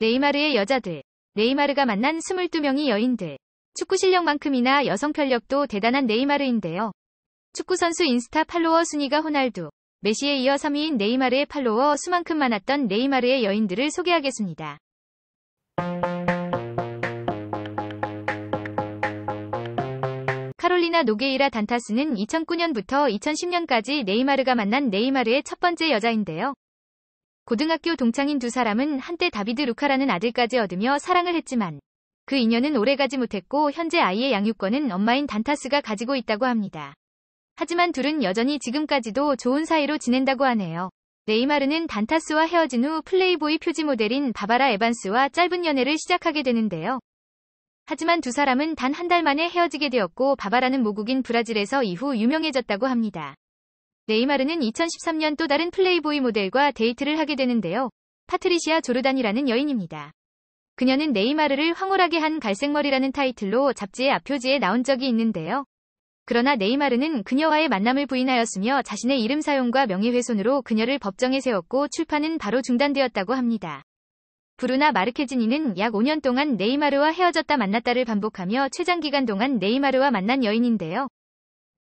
네이마르의 여자들. 네이마르가 만난 22명의 여인들. 축구 실력만큼이나 여성 편력도 대단한 네이마르인데요. 축구 선수 인스타 팔로워 순위가 호날두, 메시에 이어 3위인 네이마르의 팔로워 수만큼 많았던 네이마르의 여인들을 소개하겠습니다. 카롤리나 노게이라 단타스는 2009년부터 2010년까지 네이마르가 만난 네이마르의 첫 번째 여자인데요. 고등학교 동창인 두 사람은 한때 다비드 루카라는 아들까지 얻으며 사랑을 했지만 그 인연은 오래가지 못했고 현재 아이의 양육권은 엄마인 단타스가 가지고 있다고 합니다. 하지만 둘은 여전히 지금까지도 좋은 사이로 지낸다고 하네요. 네이마르는 단타스와 헤어진 후 플레이보이 표지 모델인 바바라 에반스와 짧은 연애를 시작하게 되는데요. 하지만 두 사람은 단 한 달 만에 헤어지게 되었고 바바라는 모국인 브라질에서 이후 유명해졌다고 합니다. 네이마르는 2013년 또 다른 플레이보이 모델과 데이트를 하게 되는데요. 파트리시아 조르단이라는 여인입니다. 그녀는 네이마르를 황홀하게 한 갈색머리라는 타이틀로 잡지의 앞표지에 나온 적이 있는데요. 그러나 네이마르는 그녀와의 만남을 부인하였으며 자신의 이름 사용과 명예훼손으로 그녀를 법정에 세웠고 출판은 바로 중단되었다고 합니다. 브루나 마르케지니는 약 5년 동안 네이마르와 헤어졌다 만났다를 반복하며 최장 기간 동안 네이마르와 만난 여인인데요.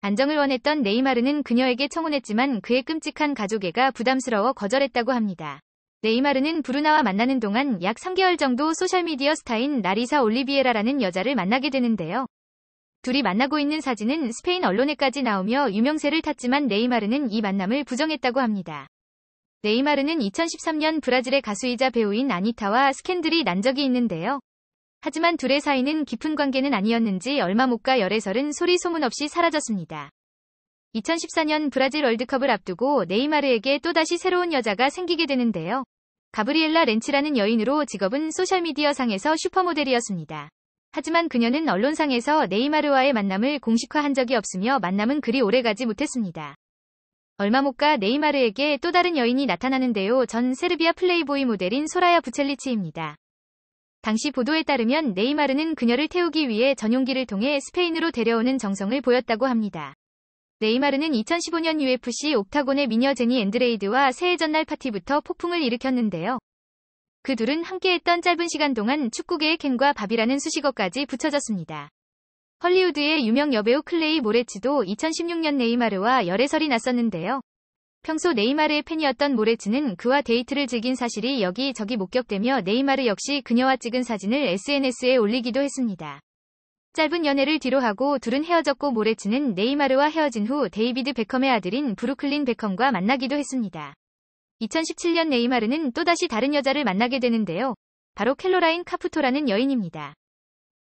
안정을 원했던 네이마르는 그녀에게 청혼했지만 그의 끔찍한 가족애가 부담스러워 거절했다고 합니다. 네이마르는 브루나와 만나는 동안 약 3개월 정도 소셜미디어 스타인 나리사 올리비에라라는 여자를 만나게 되는데요. 둘이 만나고 있는 사진은 스페인 언론에까지 나오며 유명세를 탔지만 네이마르는 이 만남을 부정했다고 합니다. 네이마르는 2013년 브라질의 가수이자 배우인 아니타와 스캔들이 난 적이 있는데요. 하지만 둘의 사이는 깊은 관계는 아니었는지 얼마 못 가 열애설은 소리 소문 없이 사라졌습니다. 2014년 브라질 월드컵을 앞두고 네이마르에게 또다시 새로운 여자가 생기게 되는데요. 가브리엘라 렌치라는 여인으로 직업은 소셜미디어 상에서 슈퍼모델이었습니다. 하지만 그녀는 언론상에서 네이마르와의 만남을 공식화한 적이 없으며 만남은 그리 오래가지 못했습니다. 얼마 못 가 네이마르에게 또 다른 여인이 나타나는데요. 전 세르비아 플레이보이 모델인 소라야 부첼리치입니다. 당시 보도에 따르면 네이마르는 그녀를 태우기 위해 전용기를 통해 스페인으로 데려오는 정성을 보였다고 합니다. 네이마르는 2015년 UFC 옥타곤의 미녀 제니 앤드레이드와 새해 전날 파티부터 폭풍을 일으켰는데요. 그 둘은 함께했던 짧은 시간 동안 축구계의 켄과 바비라는 수식어까지 붙여졌습니다. 헐리우드의 유명 여배우 클레이 모레츠도 2016년 네이마르와 열애설이 났었는데요. 평소 네이마르의 팬이었던 모레츠는 그와 데이트를 즐긴 사실이 여기저기 목격되며 네이마르 역시 그녀와 찍은 사진을 SNS에 올리기도 했습니다. 짧은 연애를 뒤로하고 둘은 헤어졌고 모레츠는 네이마르와 헤어진 후 데이비드 베컴의 아들인 브루클린 베컴과 만나기도 했습니다. 2017년 네이마르는 또다시 다른 여자를 만나게 되는데요. 바로 켈로라인 카푸토라는 여인입니다.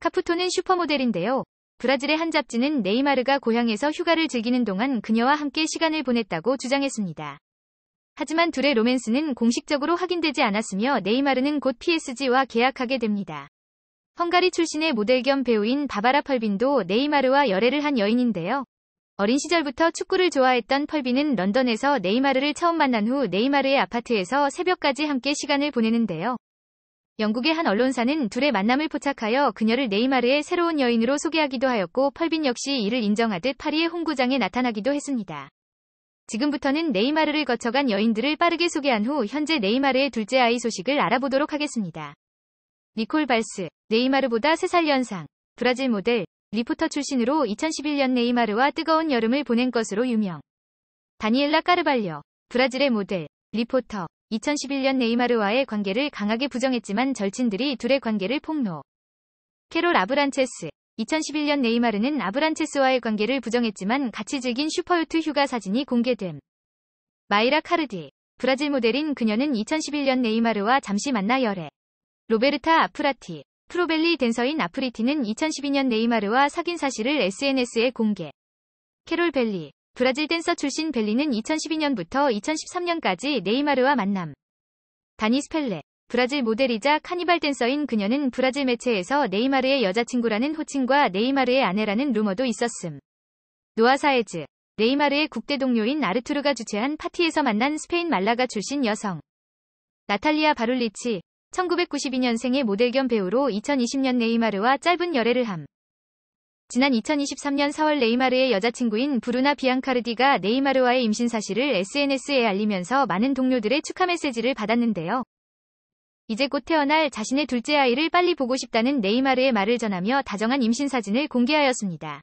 카푸토는 슈퍼모델인데요. 브라질의 한 잡지는 네이마르가 고향에서 휴가를 즐기는 동안 그녀와 함께 시간을 보냈다고 주장했습니다. 하지만 둘의 로맨스는 공식적으로 확인되지 않았으며 네이마르는 곧 PSG와 계약하게 됩니다. 헝가리 출신의 모델 겸 배우인 바바라 펄빈도 네이마르와 열애를 한 여인인데요. 어린 시절부터 축구를 좋아했던 펄빈은 런던에서 네이마르를 처음 만난 후 네이마르의 아파트에서 새벽까지 함께 시간을 보내는데요. 영국의 한 언론사는 둘의 만남을 포착하여 그녀를 네이마르의 새로운 여인으로 소개하기도 하였고 펄빈 역시 이를 인정하듯 파리의 홍구장에 나타나기도 했습니다. 지금부터는 네이마르를 거쳐간 여인들을 빠르게 소개한 후 현재 네이마르의 둘째 아이 소식을 알아보도록 하겠습니다. 니콜 발스, 네이마르보다 3살 연상, 브라질 모델, 리포터 출신으로 2011년 네이마르와 뜨거운 여름을 보낸 것으로 유명. 다니엘라 까르발려, 브라질의 모델, 리포터, 2011년 네이마르와의 관계를 강하게 부정했지만 절친들이 둘의 관계를 폭로. 캐롤 아브란체스 2011년 네이마르는 아브란체스와의 관계를 부정했지만 같이 즐긴 슈퍼요트 휴가 사진이 공개됨. 마이라 카르디 브라질 모델인 그녀는 2011년 네이마르와 잠시 만나 열애. 로베르타 아프라티 프로벨리 댄서인 아프리티는 2012년 네이마르와 사귄 사실을 SNS에 공개. 캐롤 벨리 브라질 댄서 출신 벨리는 2012년부터 2013년까지 네이마르와 만남. 다니 스 펠레. 브라질 모델이자 카니발 댄서인 그녀는 브라질 매체에서 네이마르의 여자친구라는 호칭과 네이마르의 아내라는 루머도 있었음. 노아 사에즈. 네이마르의 국대 동료인 아르투르가 주최한 파티에서 만난 스페인 말라가 출신 여성. 나탈리아 바룰리치. 1992년생의 모델 겸 배우로 2020년 네이마르와 짧은 열애를 함. 지난 2023년 4월 네이마르의 여자친구인 브루나 비앙카르디가 네이마르와의 임신 사실을 SNS에 알리면서 많은 동료들의 축하 메시지를 받았는데요. 이제 곧 태어날 자신의 둘째 아이를 빨리 보고 싶다는 네이마르의 말을 전하며 다정한 임신 사진을 공개하였습니다.